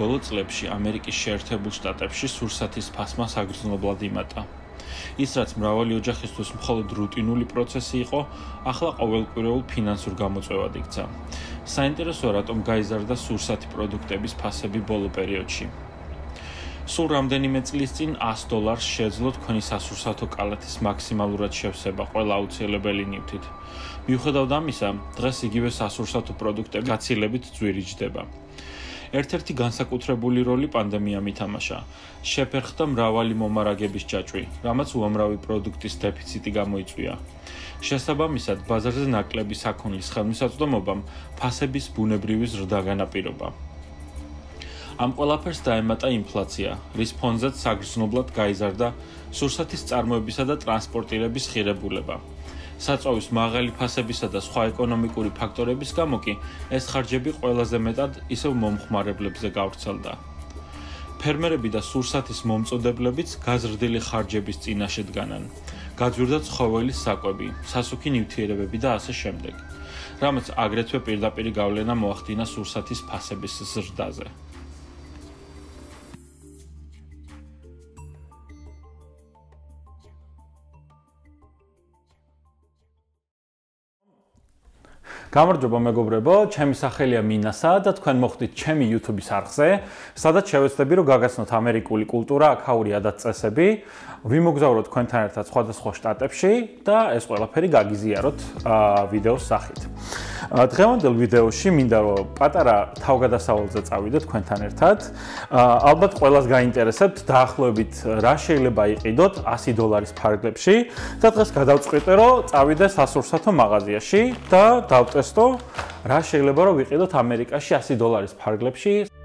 ბოლო წლებში ამერიკის შეერთებულ შტატებში სურსათის ფასმა საგრძნობლად იმატა. ის რაც მრავალი ოჯახისთვის მხოლოდ რუტინული პროცესი იყო, ახლა ყოველკვირეულ ფინანსურ გამოწვევად იქცა. საინტერესოა, რატომ გაიზარდა სურსათი პროდუქტების ფასები ბოლო პერიოდში. სულ რამდენიმე წლის წინ 100 დოლარს შეძლო თქვენი სასურსათო კალათის მაქსიმალურად შევსება ყველა აუცილებელი ნივთით. მიუხედავად ამისა, დღეს იგივე სასურსათო პროდუქტები გაცილებით ძვირიჯდება. ერთ-ერთი განსაკუთრებული როლი პანდემიამ ითამაშა. შეფერხდა მრავალი მომარაგების ჯაჭვი, რამაც უამრავი პროდუქტის დეფიციტი გამოიწვია. შესაბამისად, ბაზარზე ნაკლები საქონლის ხელმისაწვდომობამ ფასების ბუნებრივი ზრდა განაპირობა. ამ ყველაფერს დაემატა ინფლაცია, რის ფონზეც საგრძნობლად გაიზარდა სურსათის წარმოებისა და ტრანსპორტირების ხირებულება. საწავის მაღალი ფასებისა და სხვა ეკონომიკური ფაქტორების გამო კი ეს ხარჯები ყველაზე მეტად ისევ მომხმარებლებზე გავრცელდა. ფერმერები და სურსათის მომწოდებლებიც გაზრდილი ხარჯების წინაშე დგანან. გაძვირდა ცხოველის საკვები, სასუქი ნივთიერებები და ასე შემდეგ. რამაც აგრეთვე პირდაპირ გავლენა მოახდინა სურსათის ფასების ზრდაზე. გამარჯობა მეგობრებო, ჩემი სახელია მინასა და თქვენ მოხვდით ჩემი YouTube-ის არხზე, სადაც შევეცდები რომ გაგაცნოთ ამერიკული კულტურა, აქაური ადათ-წესები, ვიმოგზაუროთ თქვენთან ერთად სხვადასხვა შტატებში და ეს ყველაფერი გაგიზიაროთ ვიდეოს სახით. დღევანდელ ვიდეოში მინდა რომ პატარა თავგადასავალზე წავიდეთ თქვენთან ერთად. ალბათ ყველას გაინტერესებთ დაახლოებით რა შეიძლება იყიდოთ 100 დოლარის ფარგლებში და დღეს გადავწყვიტე რომ წავიდე სასურსათო მაღაზიაში და დავტესტო რა შეიძლება რომ ვიყიდოთ ამერიკაში 100 დოლარის ფარგლებში.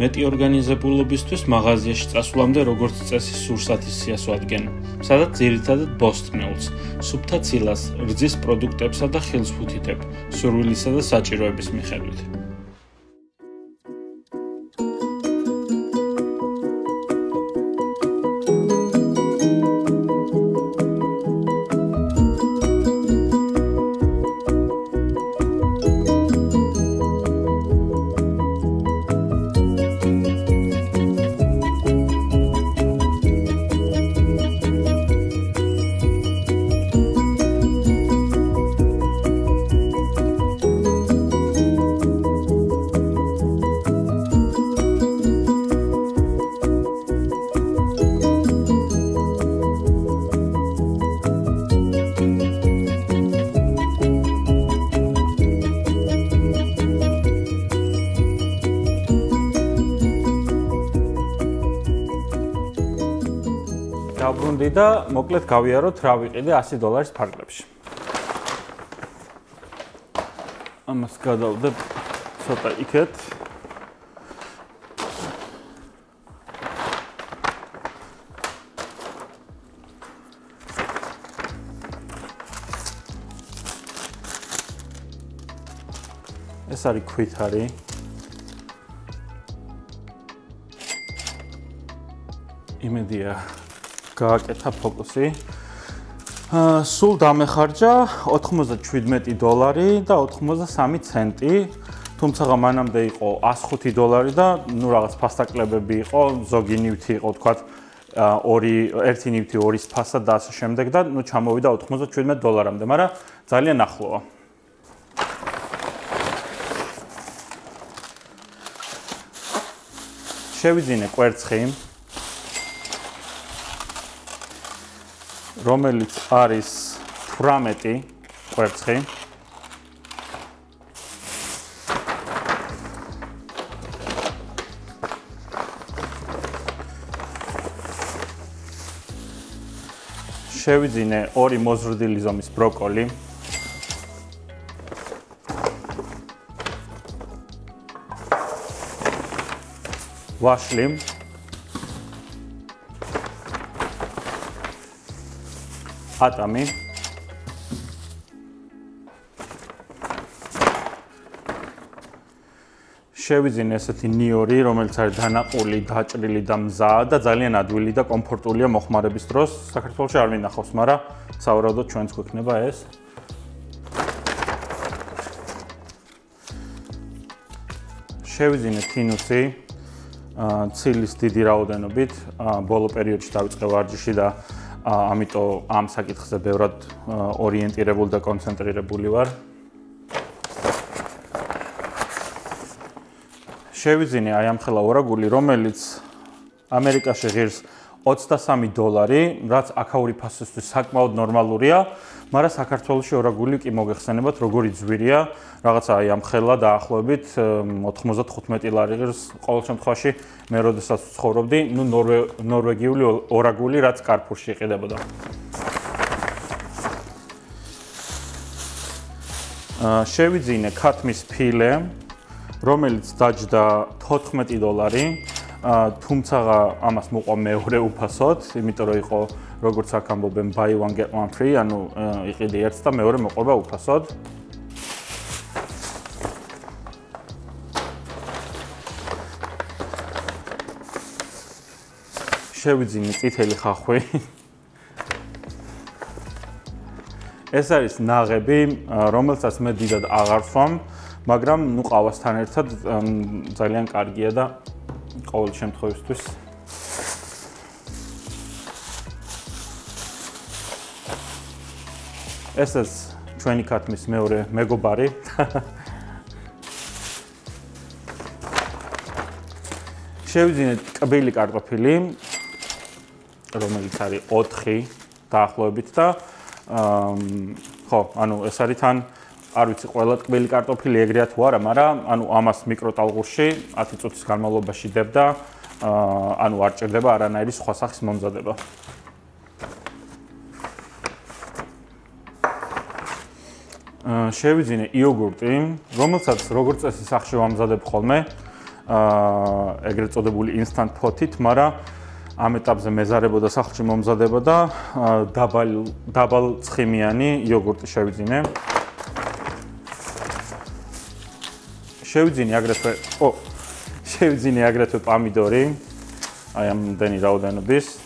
მეტი ორგანიზებულობისთვის მაღაზიაში წასვლამდე როგორც წესი სურსათის სიას ვადგენ, სადაც ძირითადად ბოსტნელს, სუფთა ცილას, რძის პროდუქტებსა და ხილს ვუთითებ, სურვილისა და საჭიროების მიხედვით. დავბრუნდი და მოკლედ გავიაროთ რა ვიყიდე 100 დოლარის ფარგლებში. ამას გადავდებ ცოტა იქეთ. ეს არის ქვითარი. იმედია გააკეთა ფოკუსი. აა სულ დამეხარჯა 97 დოლარი და 83 ცენტი. თუმცა მანამდე იყო 105 დოლარი და ნუ რაღაც ფასტაკლებები იყო, ზოგი ნივთი იყო, თქვათ ორი ერთი ნივთი ორის ფასად და ასე შემდეგ და ნუ ჩამოვიდა 97 დოლარამდე, მაგრამ ძალიან ახლოა. შევიძინე კვერცხი. რომელიც არის 18 კვერცხი. შევიძინე ორი მოზრდილი ზომის ბროკოლი. ვაშლი ატამი შევიძინე ესეთი ნიორი, რომელიც არის დანაყული, დაჭრილი და მზაა და ძალიან ადვილი და კომფორტულია მოხმარების დროს. საქართველოს არ მინახავს, მაგრამ სავარაუდოდ ჩვენც გვექნება ეს. შევიძინე თინუსი ცილის დიდი რაოდენობით ბოლო პერიოდში დავიწყე ვარჯიში და ამიტომ ამ საკითხზე ბევრად ორიენტირებული და კონცენტრირებული ვარ. შევიძინე აი ამ ხელა ორაგული, რომელიც ამერიკაში ღირს 23 დოლარი, რაც აქაური ფასისთვის საკმაოდ ნორმალურია, მაგრამ საქართველოში ორაგული კი მოგეხსენებათ, როგორი ძვირია, რაღაცა აი ამ ხელა დაახლოებით 95 ლარი ღირს ყოველ შემთხვევაში მე როდესაც ცხოვრობდი, ნუ ნორვეგიული ორაგული, რაც კარფურში იყიდებოდა. აა შევიძინე ქათმის ფილე, რომელიც დაჯდა 14 დოლარი. თუმცა ამას მოყვა მეორე უფასოდ, იმიტომ რომ იყო როგორც აქ ამბობენ buy one get one free, ანუ იყიდი ერთს და მეორე მოყვება უფასოდ. შევიძინე წითელი ხახვი. ეს არის ნაღები, რომელსაც მე დიდად აღარ სვამ, მაგრამ ნუ ყავასთან ერთად ძალიან კარგია და ყოველ შემთხვევისთვის ესეც ჩვენი ქათმის მეორე მეგობარი შევძინეთ კბილი კარტოფილი რომელიც არის 4 დაახლოებით და ხო ანუ ეს არის თან არ ვიცი ყველა ტკბილი კარტოფილი ეგრეა თუ არა, მაგრამ ანუ ამას მიკროტალღურში 10 წუთის განმავლობაში დებ და ანუ არ ჭირდება არანაირი სხვა სახის მომზადება. შევიძინე იოგურტი, რომელსაც როგორც წესი სახში ვამზადებ ხოლმე, აა ეგრეთ წოდებული instant pot-ით, მაგრამ ამ ეტაპზე მეზარებოდა სახლში მომზადება და დაბალ დაბალ ცხიმიანი იოგურტი შევიძინე. შევძინე აგრეთვე ო შევძინე აგრეთვე პომიდორი აი ამდენი რაოდენობის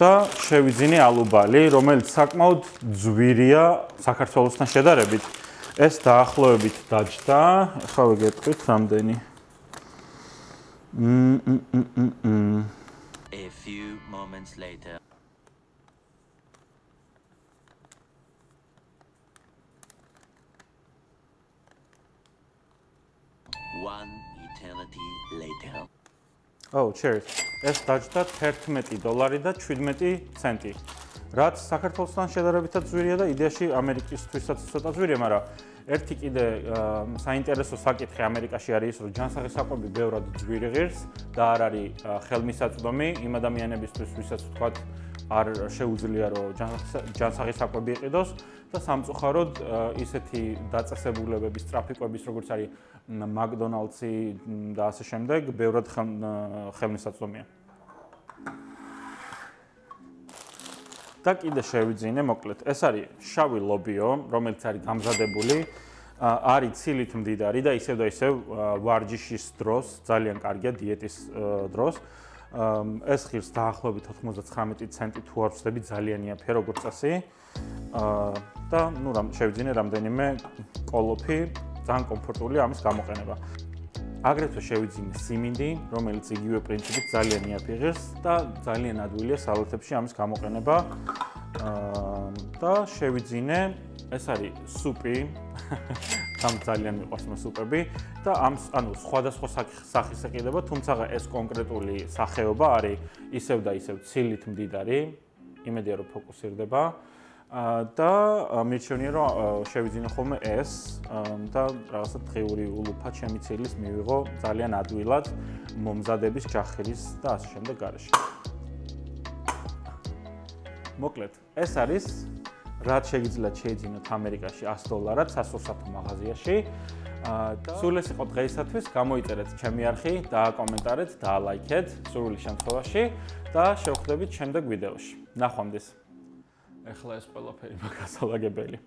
და შევძინე ალუბალი რომელიც საკმაოდ ძვირია საქართველოსთან შედარებით. ეს დაახლოებით დაჯდა. ახლა ვიგეთქვით რამდენი? a few moments later. One eternity later. Oh, cheers. ეს დაჯდა 11 დოლარი და 17 ცენტი. რაც საქართველოსთან შედარებითაც ძვირია და იდეაში ამერიკისთვისაც ცოტა ძვირია, მაგრამ ერთი კიდე საინტერესო საკითხი ამერიკაში არის ის, რომ ჯანსაღი საკვები ბევრად ძვირი ღირს და არ არის ხელმისაწვდომი იმ ადამიანებისთვის, ვისაც ვთქვათ არ შეუძლია რომ ჯანსაღი საკვები იყიდოს და სამწუხაროდ ისეთი დაწესებულებების ტრაფიკების როგორც არის მაკდონალდსი და ასე შემდეგ, ბევრად ხელმისაწვდომია. და კიდე შევიძინე, მოკლედ, ეს არის შავი ლობიო, რომელიც არის გამზადებული, არის ცილით მდიდარი და ისევ და ისევ ვარჯიშის დროს ძალიან კარგია დიეტის დროს. ეს ხილს დაახლოებით 99 ცენტი თუ არ ვწდები ძალიან იაფია როგორც წესი. და ნუ რამ შევიძინე რამდენიმე კოლოფი ძალიან კომფორტულია ამის გამოყენება. აგრეთვე შევიძინე სიმინდი, რომელიც იგივე პრინციპით ძალიან იაფიღეს და ძალიან ადვილია სალათებში ამის გამოყენება. აა და შევიძინე, ეს არის სუპი. სამ ძალიან მიყვარს მე სუპები და ამ ანუ სხვადასხვა სახის ეყიდება, თუმცა ეს კონკრეტული სახეობა არის ისევ და ისევ ცილით მდიდარი. იმედია რომ ფოკუსირდება. და მირჩენია რომ შევიძინე ხოლმე ეს და რაღაცა დღიური ულუფა ჩემი ცილის მივიღო ძალიან ადვილად მომზადების ჯახილის და ასე შემდეგ garaში. მოკლედ, ეს არის რაც შეგიძლიათ შეიძინოთ ამერიკაში 100 დოლარად სასურსათო მაღაზიაში. და სულ ეს იყო დღეისათვის, გამოიწერეთ ჩემი არხი, დააკომენტარეთ, დაალაიქეთ სრული შემთხვევაში და შევხვდებით შემდეგ ვიდეოში. ნახვამდის. ეხლა ეს ყველაფერი მაგასალაგებელი.